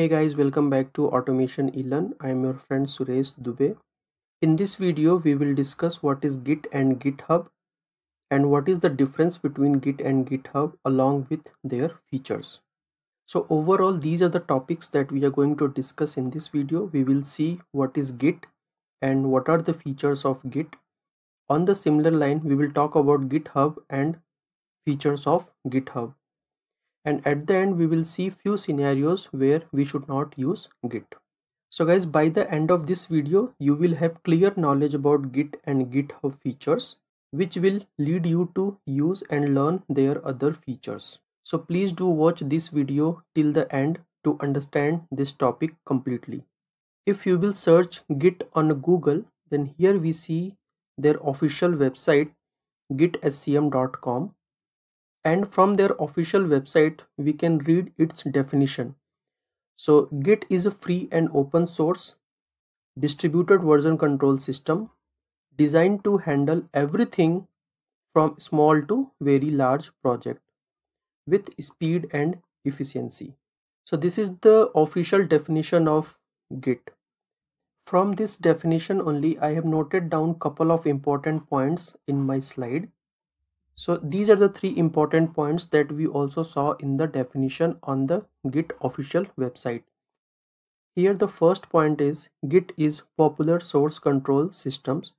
Hey guys, welcome back to Automation eLearn. I am your friend Suresh Dubey. In this video, we will discuss what is Git and GitHub and what is the difference between Git and GitHub along with their features. So overall, these are the topics that we are going to discuss in this video. We will see what is Git and what are the features of Git. On the similar line, we will talk about GitHub and features of GitHub and at the end we will see few scenarios where we should not use git. So guys by the end of this video you will have clear knowledge about git and github features which will lead you to use and learn their other features. So please do watch this video till the end to understand this topic completely. If you will search git on google then here we see their official website gitscm.com and from their official website we can read its definition. So git is a free and open source distributed version control system designed to handle everything from small to very large project with speed and efficiency. So this is the official definition of git. From this definition only i have noted down couple of important points in my slide so these are the three important points that we also saw in the definition on the Git official website. Here the first point is Git is popular source control systems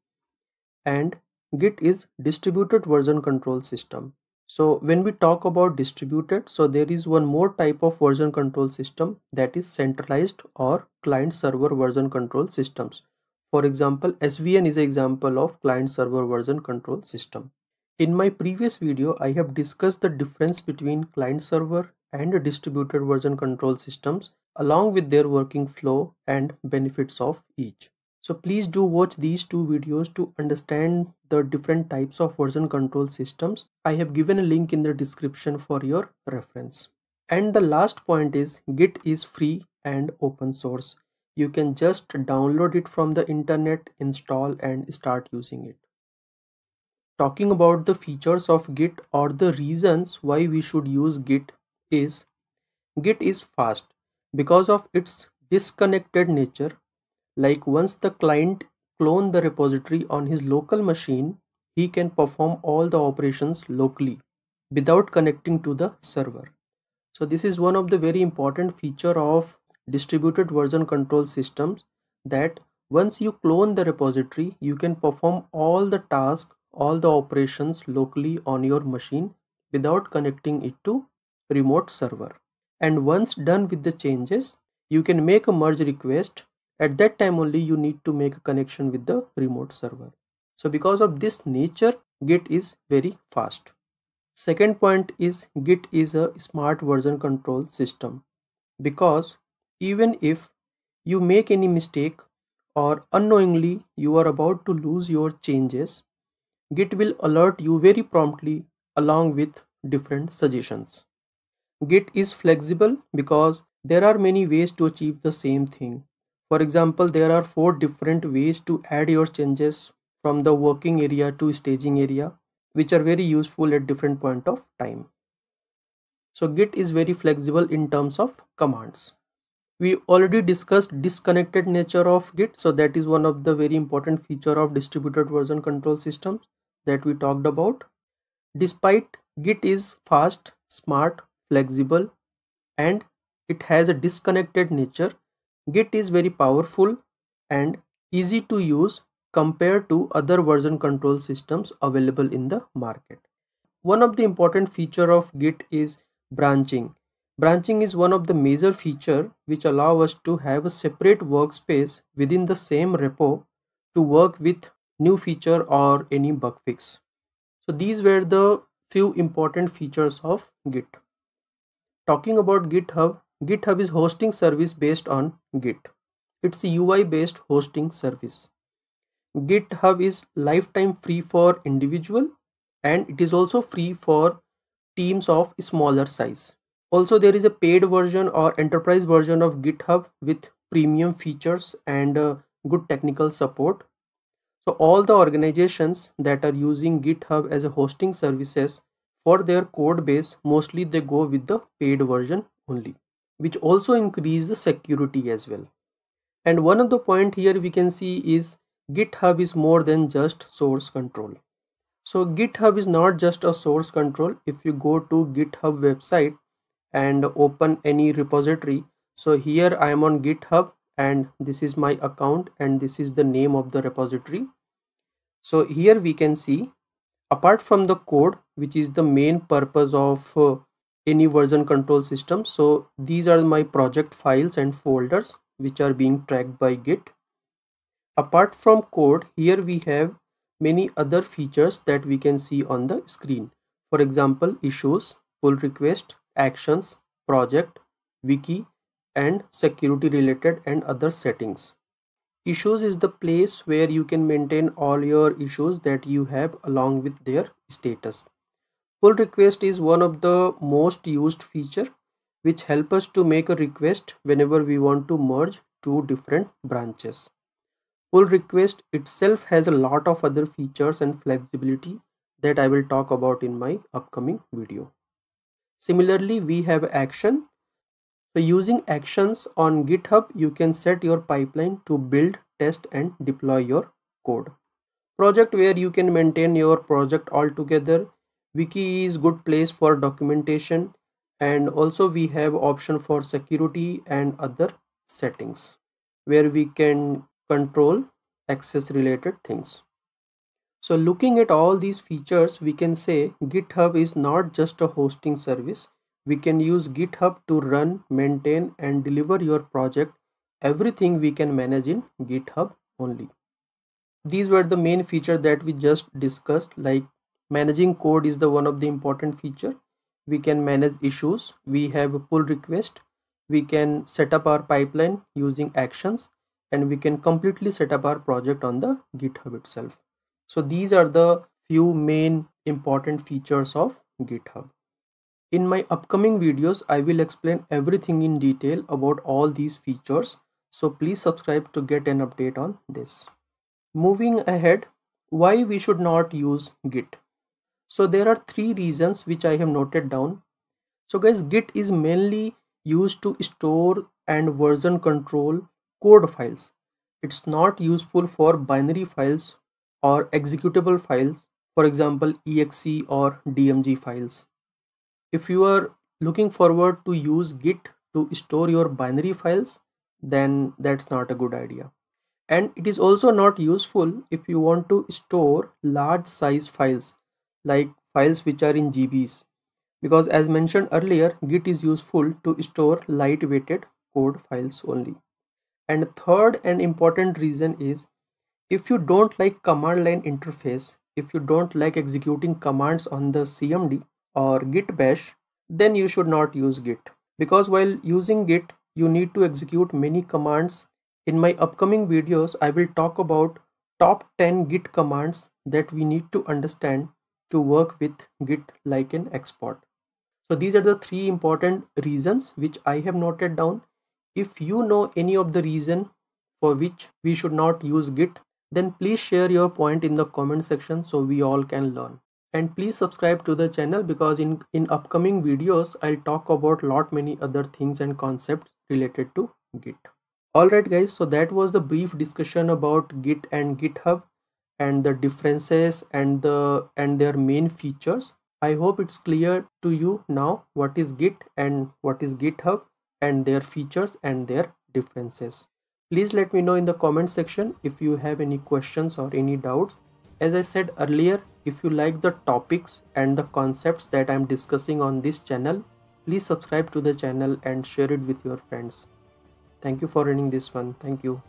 and Git is distributed version control system. So when we talk about distributed, so there is one more type of version control system that is centralized or client server version control systems. For example, SVN is an example of client server version control system. In my previous video, I have discussed the difference between client server and distributed version control systems along with their working flow and benefits of each. So please do watch these two videos to understand the different types of version control systems. I have given a link in the description for your reference. And the last point is Git is free and open source. You can just download it from the internet, install and start using it talking about the features of git or the reasons why we should use git is git is fast because of its disconnected nature. Like once the client clone the repository on his local machine he can perform all the operations locally without connecting to the server. So this is one of the very important feature of distributed version control systems that once you clone the repository you can perform all the tasks all the operations locally on your machine without connecting it to remote server. And once done with the changes you can make a merge request. At that time only you need to make a connection with the remote server. So because of this nature git is very fast. Second point is git is a smart version control system. Because even if you make any mistake or unknowingly you are about to lose your changes Git will alert you very promptly along with different suggestions. Git is flexible because there are many ways to achieve the same thing. For example, there are four different ways to add your changes from the working area to staging area, which are very useful at different point of time. So Git is very flexible in terms of commands. We already discussed disconnected nature of Git. So that is one of the very important feature of distributed version control systems that we talked about. Despite Git is fast, smart, flexible, and it has a disconnected nature, Git is very powerful and easy to use compared to other version control systems available in the market. One of the important feature of Git is branching. Branching is one of the major feature which allow us to have a separate workspace within the same repo to work with new feature or any bug fix. So these were the few important features of Git. Talking about GitHub, GitHub is hosting service based on Git. It's a UI based hosting service. GitHub is lifetime free for individual and it is also free for teams of smaller size. Also there is a paid version or enterprise version of GitHub with premium features and uh, good technical support so all the organizations that are using GitHub as a hosting services for their code base, mostly they go with the paid version only. which also increase the security as well and one of the point here we can see is github is more than just source control so github is not just a source control if you go to github website and open any repository so here i am on github and this is my account and this is the name of the repository. So here we can see apart from the code which is the main purpose of uh, any version control system so these are my project files and folders which are being tracked by git. Apart from code here we have many other features that we can see on the screen. For example issues pull request actions project wiki and security related and other settings. Issues is the place where you can maintain all your issues that you have along with their status. Pull request is one of the most used feature which help us to make a request whenever we want to merge two different branches. Pull request itself has a lot of other features and flexibility that i will talk about in my upcoming video. Similarly, we have action. So using actions on GitHub, you can set your pipeline to build, test and deploy your code. Project where you can maintain your project altogether. Wiki is good place for documentation and also we have option for security and other settings where we can control access related things. So looking at all these features, we can say GitHub is not just a hosting service. We can use GitHub to run, maintain and deliver your project. Everything we can manage in GitHub only. These were the main feature that we just discussed like managing code is the one of the important feature. We can manage issues. We have a pull request. We can set up our pipeline using actions and we can completely set up our project on the GitHub itself. So these are the few main important features of GitHub. In my upcoming videos, I will explain everything in detail about all these features. So please subscribe to get an update on this. Moving ahead, why we should not use Git. So there are three reasons which I have noted down. So guys, Git is mainly used to store and version control code files. It's not useful for binary files or executable files for example exe or dmg files if you are looking forward to use git to store your binary files then that's not a good idea. And it is also not useful if you want to store large size files like files which are in gbs because as mentioned earlier git is useful to store lightweighted code files only. And third and important reason is if you don't like command line interface, if you don't like executing commands on the CMD or git bash, then you should not use git. Because while using git, you need to execute many commands. In my upcoming videos, I will talk about top 10 git commands that we need to understand to work with git like an expert. So these are the three important reasons which I have noted down. If you know any of the reason for which we should not use git then please share your point in the comment section so we all can learn and please subscribe to the channel because in in upcoming videos i'll talk about lot many other things and concepts related to git. Alright guys so that was the brief discussion about git and github and the differences and the and their main features. I hope it's clear to you now what is git and what is github and their features and their differences. Please let me know in the comment section if you have any questions or any doubts. As I said earlier, if you like the topics and the concepts that I'm discussing on this channel, please subscribe to the channel and share it with your friends. Thank you for running this one. Thank you.